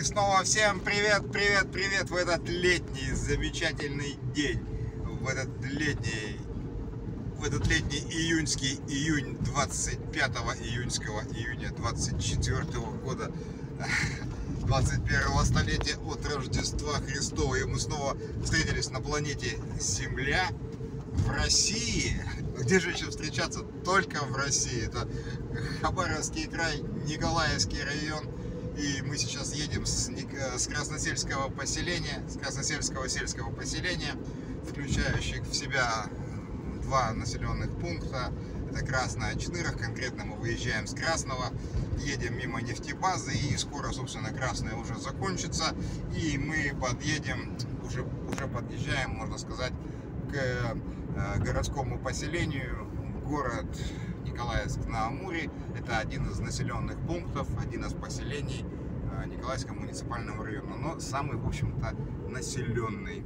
И снова всем привет, привет, привет в этот летний замечательный день. В этот летний, в этот летний июньский июнь 25 июньского июня 24 года 21 столетия от Рождества Христова. И мы снова встретились на планете Земля в России. Где же еще встречаться? Только в России. Это Хабаровский край, Николаевский район. И мы сейчас едем с, с Красносельского поселения, с Красносельского сельского поселения, включающих в себя два населенных пункта. Это Красная Чнырах, конкретно мы выезжаем с Красного, едем мимо нефтебазы и скоро, собственно, Красная уже закончится. И мы подъедем, уже, уже подъезжаем, можно сказать, к э, городскому поселению, город Николаевск на Амуре. Это один из населенных пунктов, один из поселений э, Николаевского муниципального района, но самый, в общем-то, населенный.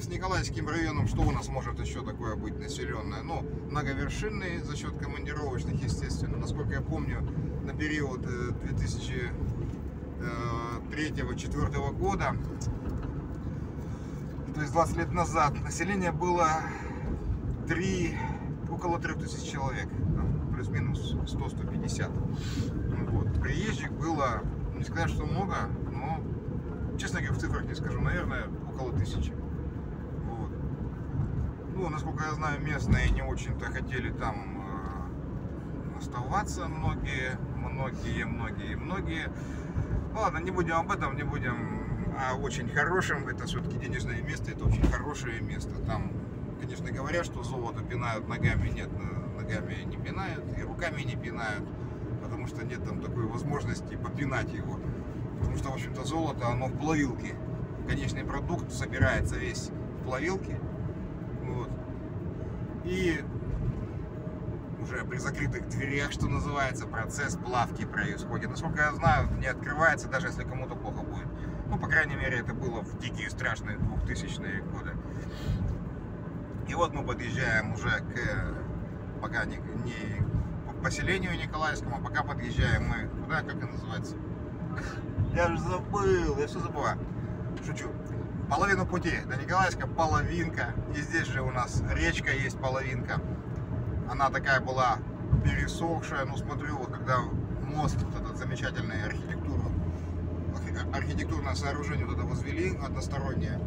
С Николаевским районом что у нас может еще такое быть населенное? Ну, многовершинный за счет командировочных, естественно. Насколько я помню, на период 2003-2004 э, года, то есть 20 лет назад, население было 3 около 3000 человек, плюс-минус 100-150. Вот. Приезжих было, не сказать, что много, но, честно говоря, в цифрах не скажу, наверное, около тысячи. Вот. Ну, насколько я знаю, местные не очень-то хотели там э, оставаться, многие, многие, многие, многие. Ну, ладно, не будем об этом, не будем о очень хорошем. Это все-таки денежное место, это очень хорошее место. Там конечно, говорят, что золото пинают ногами. Нет, ногами не пинают и руками не пинают, потому что нет там такой возможности попинать его. Потому что, в общем-то, золото, оно в плавилке. Конечный продукт собирается весь в плавилке. Вот. И уже при закрытых дверях, что называется, процесс плавки происходит. Насколько я знаю, не открывается, даже если кому-то плохо будет. Ну, по крайней мере, это было в дикие страшные 2000-е годы. Вот мы подъезжаем уже к, пока не, не к поселению Николаевскому, а пока подъезжаем мы, куда, как это называется? Я же забыл, я все забываю. Шучу. Половину пути до Николаевска половинка. И здесь же у нас речка есть половинка. Она такая была пересохшая. Ну, смотрю, вот когда мост, вот этот замечательный архитектуру, архитектурное сооружение вот это возвели одностороннее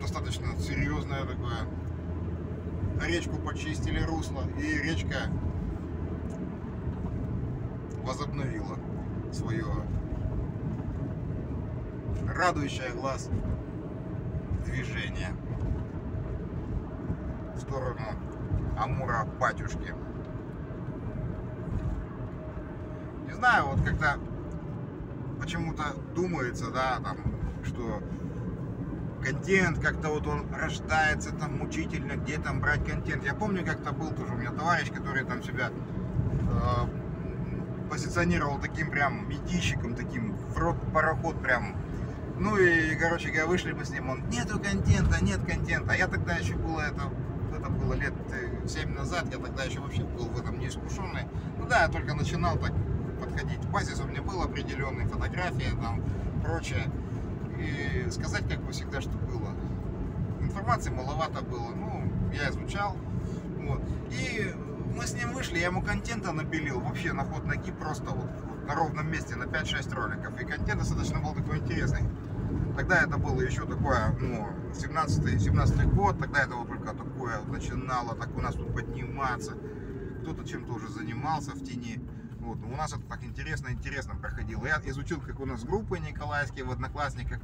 достаточно серьезное такое. Речку почистили русло, и речка возобновила свое радующее глаз движение в сторону Амура батюшки. Не знаю, вот когда почему-то думается, да, там, что контент, как-то вот он рождается там мучительно, где там брать контент. Я помню, как-то был тоже у меня товарищ, который там себя э, позиционировал таким прям метищиком, таким в рот пароход прям. Ну и, короче говоря, вышли мы с ним, он, нету контента, нет контента. А я тогда еще было это, это было лет 7 назад, я тогда еще вообще был в этом неискушенный. Ну да, я только начинал так подходить. Базис у меня был определенный, фотография там, прочее. И сказать, как бы всегда, что было. Информации маловато было. Ну, я изучал. Вот. И мы с ним вышли, я ему контента напилил вообще на ход ноги просто вот, вот на ровном месте на 5-6 роликов. И контент достаточно был такой интересный. Тогда это было еще такое, ну, 17 17 год, тогда это вот только такое начинало, так у нас тут подниматься. Кто-то чем-то уже занимался в тени. Вот. У нас это так интересно, интересно проходило. Я изучил, как у нас группы николаевские в Одноклассниках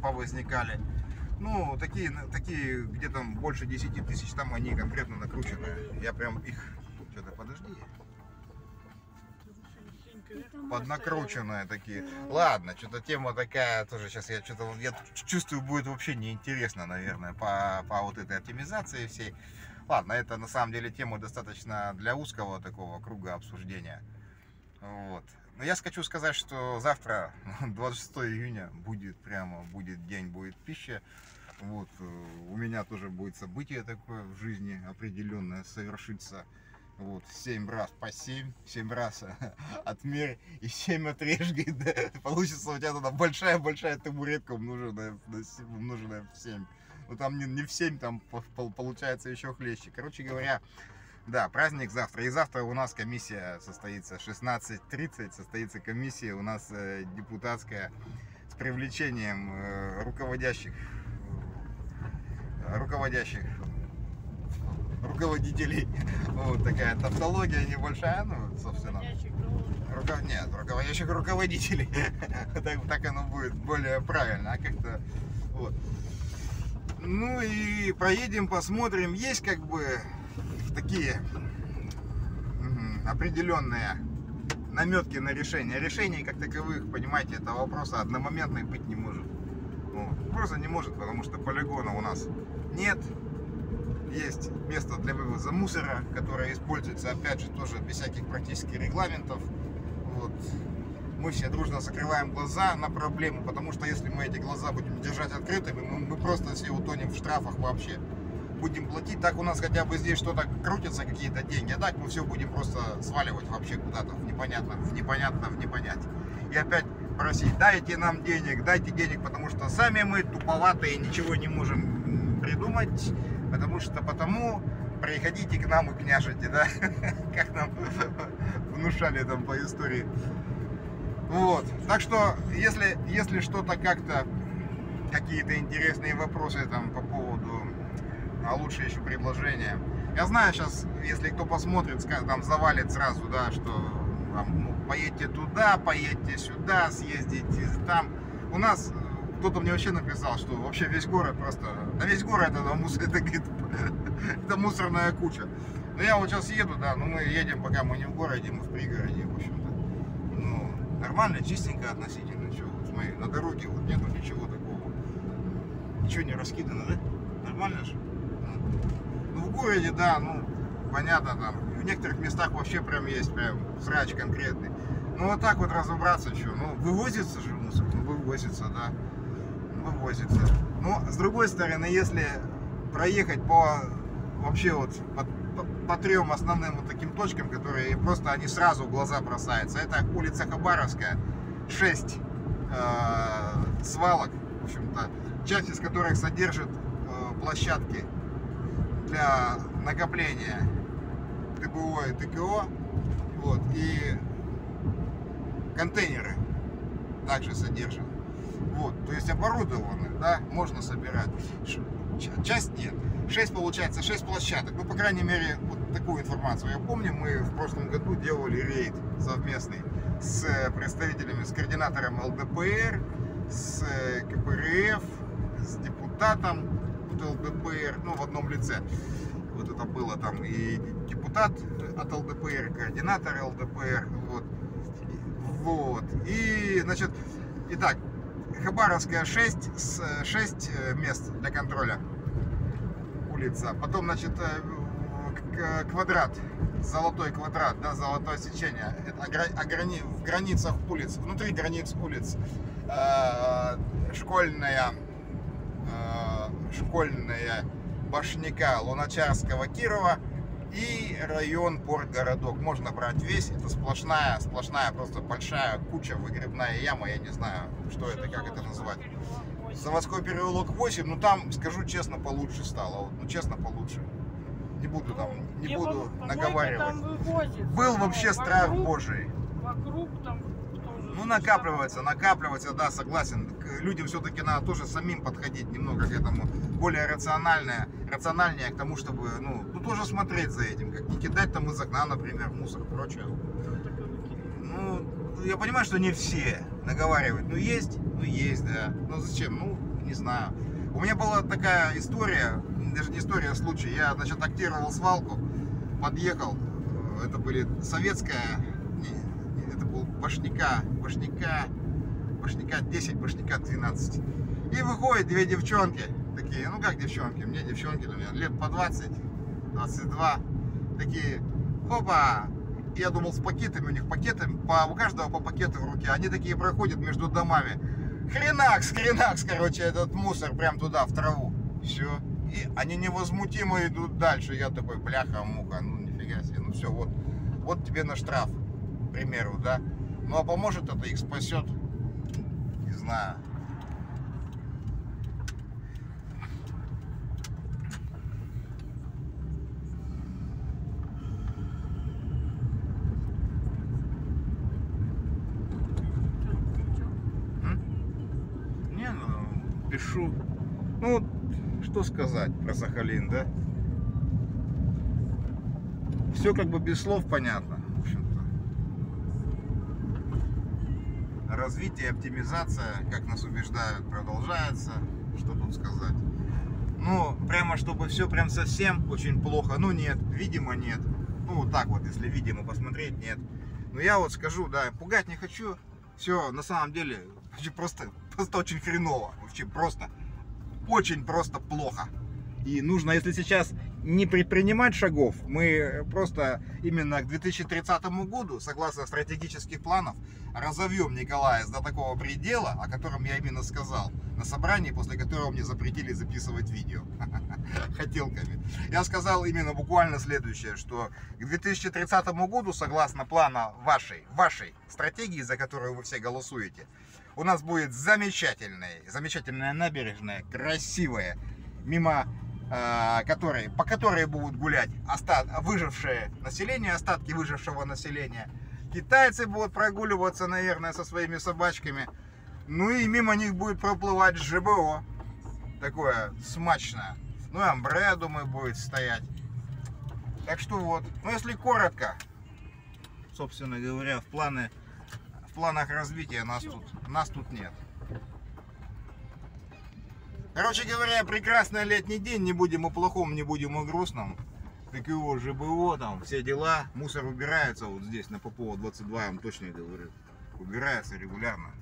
повозникали. Ну, такие, такие где там больше 10 тысяч, там они конкретно накручены. Я прям их... Что-то, подожди. Поднакрученные такие. Ладно, что-то тема такая тоже сейчас я что-то я чувствую будет вообще неинтересно, наверное, по, по вот этой оптимизации всей. Ладно, это на самом деле тема достаточно для узкого такого круга обсуждения. Но я хочу сказать, что завтра, 26 июня, будет прямо, будет день, будет пища. Вот, э, у меня тоже будет событие такое в жизни определенное совершиться. Вот, 7 раз по 7, 7 раз отмерь и 7 отрежь, да, получится у тебя тогда большая-большая табуретка, умноженная, умноженная в 7. Ну там не, не в 7, там получается еще хлеще. Короче говоря, да, праздник завтра. И завтра у нас комиссия состоится 16.30, состоится комиссия у нас э, депутатская с привлечением э, руководящих руководящих руководителей. Вот такая тавтология небольшая, ну, собственно. Руков... Нет, руководящих руководителей. так, так оно будет более правильно, а как-то вот. Ну и проедем, посмотрим. Есть как бы такие определенные наметки на решение. Решений как таковых, понимаете, это вопроса одномоментный быть не может. Ну, просто не может, потому что полигона у нас нет есть место для вывоза мусора, которое используется, опять же, тоже без всяких практических регламентов. Вот. Мы все дружно закрываем глаза на проблему, потому что если мы эти глаза будем держать открытыми, мы, мы просто все утонем в штрафах вообще. Будем платить, так у нас хотя бы здесь что-то крутятся, какие-то деньги, а так мы все будем просто сваливать вообще куда-то в непонятно, в непонятно, в непонятие. И опять просить, дайте нам денег, дайте денег, потому что сами мы туповатые, ничего не можем придумать, Потому что потому приходите к нам и княжите, да? Как нам внушали там по истории. Вот. Так что, если, если что-то как-то, какие-то интересные вопросы там по поводу, а лучше еще предложения. Я знаю сейчас, если кто посмотрит, там завалит сразу, да, что там, ну, поедьте туда, поедьте сюда, съездите там. У нас кто-то мне вообще написал, что вообще весь город просто, да весь город это, мусор, это, говорит, это мусорная куча. Но я вот сейчас еду, да, но мы едем, пока мы не в городе, мы в пригороде, в общем-то. Ну, нормально, чистенько относительно, что, вот, смотри, на дороге вот нету ничего такого. Ничего не раскидано, да? Нормально же? Ну, в городе, да, ну, понятно, там, в некоторых местах вообще прям есть прям срач конкретный. Ну, вот так вот разобраться, что, ну, вывозится же мусор, ну, вывозится, да вывозится. Но с другой стороны, если проехать по вообще вот по, по, по трем основным вот таким точкам, которые просто они сразу в глаза бросаются. Это улица Хабаровская, 6 э, свалок, в общем-то, часть из которых содержит э, площадки для накопления ТБО и ТКО, вот, и контейнеры также содержат. Вот, то есть оборудованы, да, можно собирать. Часть нет. 6 получается, 6 площадок. Ну, по крайней мере, вот такую информацию. Я помню, мы в прошлом году делали рейд совместный с представителями, с координатором ЛДПР, с КПРФ, с депутатом ЛДПР, ну, в одном лице. Вот это было там и депутат от ЛДПР, координатор ЛДПР, вот. Вот. И, значит, итак, Хабаровская 6, 6 э, мест для контроля улица. Потом, значит, э, квадрат, золотой квадрат, да, золотое сечение. Это ограни, в границах улиц, внутри границ улиц. Э, школьная, школьная башняка Луначарского Кирова и район Порт-городок. Можно брать весь, это сплошная, сплошная, просто большая куча, выгребная яма, я не знаю, что это, как это назвать. Заводской переулок 8, ну там, скажу честно, получше стало, ну честно, получше. Не буду там, не буду наговаривать. Был вообще страх божий. Ну, накапливается, накапливается, да, согласен. Людям все-таки надо тоже самим подходить немного к этому. Более рациональное, рациональнее к тому, чтобы, ну, ну тоже смотреть за этим. Как не кидать там из окна, например, мусор и прочее. Ну, я понимаю, что не все наговаривают. Ну, есть, ну, есть, да. Ну, зачем? Ну, не знаю. У меня была такая история, даже не история, а случай. Я, значит, актировал свалку, подъехал. Это были советская башняка, башняка, башняка 10, башняка 12. И выходят две девчонки, такие, ну как девчонки, мне девчонки, ну, лет по 20, 22, такие, хопа, я думал с пакетами, у них пакеты, по, у каждого по пакету в руке, они такие проходят между домами, хренакс, хренакс, короче, этот мусор прям туда, в траву, все, и они невозмутимо идут дальше, я такой, бляха-муха, ну нифига себе. Ну все, вот, вот тебе на штраф, к примеру, да. Ну а поможет это, их спасет, не знаю. Не, ну, пишу. Ну, что сказать про Сахалин, да? Все как бы без слов понятно, Развитие, оптимизация, как нас убеждают, продолжается. Что тут сказать? Ну, прямо чтобы все прям совсем очень плохо. Ну, нет, видимо, нет. Ну, вот так вот, если видимо посмотреть, нет. Но я вот скажу, да, пугать не хочу. Все, на самом деле, просто, просто очень хреново. Вообще просто, очень просто плохо. И нужно, если сейчас не предпринимать шагов, мы просто именно к 2030 году, согласно стратегических планов, разовьем Николаевск до такого предела, о котором я именно сказал, на собрании, после которого мне запретили записывать видео хотелками. Я сказал именно буквально следующее, что к 2030 году, согласно плана вашей, вашей стратегии, за которую вы все голосуете, у нас будет замечательная, замечательная набережная, красивая, мимо э, которой, по которой будут гулять остат, выжившее население, остатки выжившего населения. Китайцы будут прогуливаться, наверное, со своими собачками. Ну и мимо них будет проплывать ЖБО. Такое смачное. Ну и амбре, я думаю, будет стоять. Так что вот. Ну если коротко, собственно говоря, в планы в планах развития нас тут, нас тут нет. Короче говоря, прекрасный летний день, не будем о плохом, не будем о грустном. ТКО, ЖБО, там, все дела. Мусор убирается вот здесь, на Попова 22, я вам точно говорю. Убирается регулярно.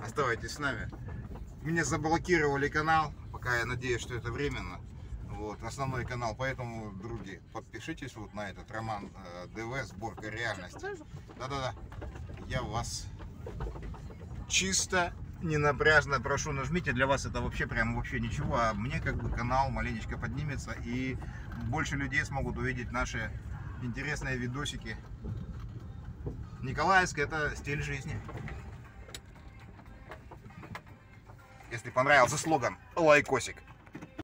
Оставайтесь с нами. Мне заблокировали канал, пока я надеюсь, что это временно. Вот, основной канал, поэтому, други, подпишитесь вот на этот роман э, ДВ, сборка реальности. Да-да-да. Я вас чисто ненапряжно прошу нажмите. Для вас это вообще прям вообще ничего. А мне как бы канал маленечко поднимется и больше людей смогут увидеть наши интересные видосики. Николаевск это стиль жизни. Если понравился слоган, лайкосик.